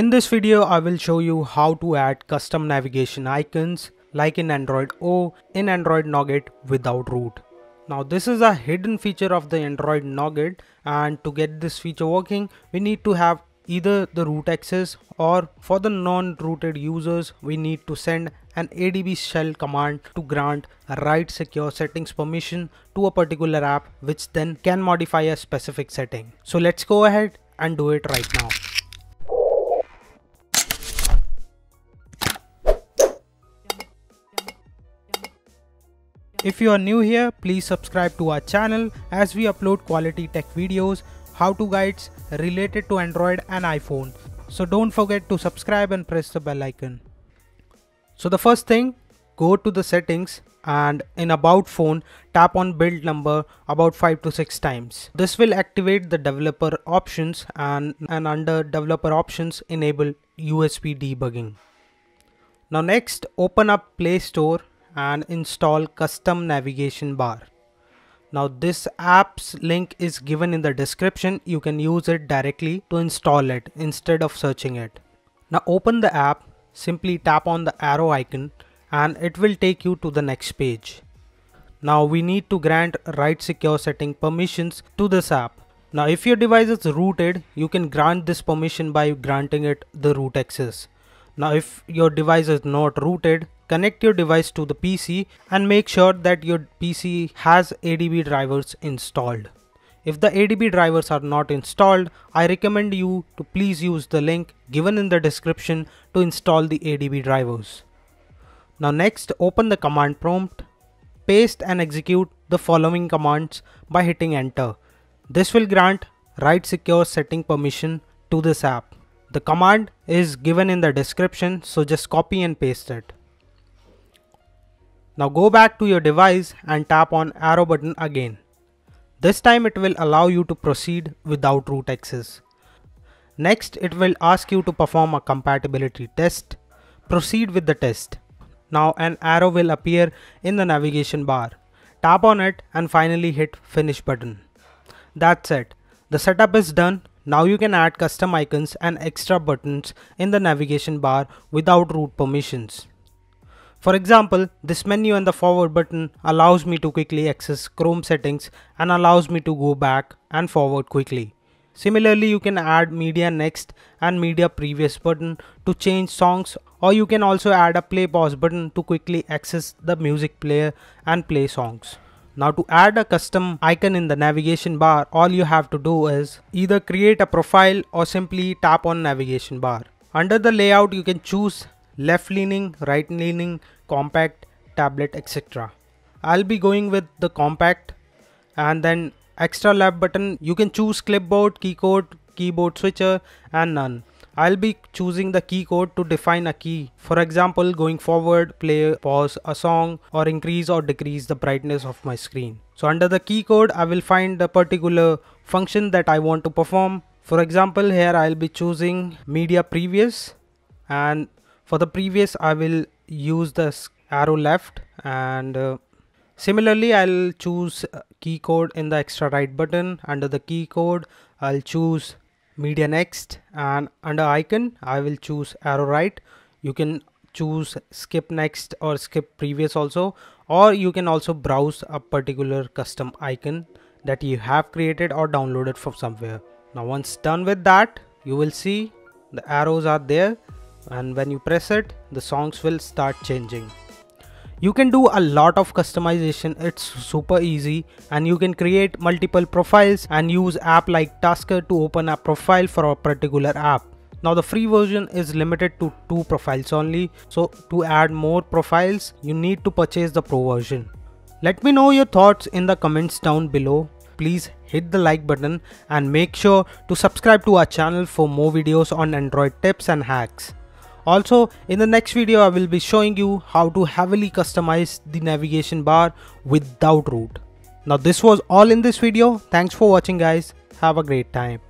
In this video, I will show you how to add custom navigation icons like in Android O in Android Nougat without root. Now this is a hidden feature of the Android Nougat and to get this feature working, we need to have either the root access or for the non-rooted users, we need to send an ADB shell command to grant a write secure settings permission to a particular app which then can modify a specific setting. So let's go ahead and do it right now. If you are new here, please subscribe to our channel as we upload quality tech videos, how-to guides related to Android and iPhone. So don't forget to subscribe and press the bell icon. So the first thing, go to the settings and in about phone tap on build number about 5 to 6 times. This will activate the developer options and, and under developer options enable USB debugging. Now next open up Play Store and install custom navigation bar. Now this app's link is given in the description. You can use it directly to install it instead of searching it. Now open the app, simply tap on the arrow icon and it will take you to the next page. Now we need to grant write secure setting permissions to this app. Now if your device is rooted, you can grant this permission by granting it the root access. Now if your device is not rooted, connect your device to the PC and make sure that your PC has ADB drivers installed. If the ADB drivers are not installed, I recommend you to please use the link given in the description to install the ADB drivers. Now next open the command prompt, paste and execute the following commands by hitting enter. This will grant write secure setting permission to this app. The command is given in the description so just copy and paste it. Now go back to your device and tap on arrow button again. This time it will allow you to proceed without root access. Next it will ask you to perform a compatibility test. Proceed with the test. Now an arrow will appear in the navigation bar. Tap on it and finally hit finish button. That's it. The setup is done now you can add custom icons and extra buttons in the navigation bar without root permissions. For example, this menu and the forward button allows me to quickly access Chrome settings and allows me to go back and forward quickly. Similarly, you can add media next and media previous button to change songs or you can also add a play pause button to quickly access the music player and play songs. Now to add a custom icon in the navigation bar, all you have to do is either create a profile or simply tap on navigation bar. Under the layout, you can choose left leaning, right leaning, compact, tablet, etc. I'll be going with the compact and then extra left button. You can choose clipboard, keycode, keyboard switcher and none. I'll be choosing the key code to define a key. For example, going forward, play, pause a song or increase or decrease the brightness of my screen. So under the key code, I will find the particular function that I want to perform. For example, here I'll be choosing media previous and for the previous I will use the arrow left and uh, similarly I'll choose key code in the extra right button. Under the key code I'll choose media next and under icon I will choose arrow right. You can choose skip next or skip previous also or you can also browse a particular custom icon that you have created or downloaded from somewhere. Now once done with that you will see the arrows are there and when you press it the songs will start changing you can do a lot of customization, it's super easy and you can create multiple profiles and use app like Tasker to open a profile for a particular app. Now the free version is limited to two profiles only, so to add more profiles you need to purchase the pro version. Let me know your thoughts in the comments down below. Please hit the like button and make sure to subscribe to our channel for more videos on Android tips and hacks. Also, in the next video, I will be showing you how to heavily customize the navigation bar without root. Now this was all in this video. Thanks for watching guys. Have a great time.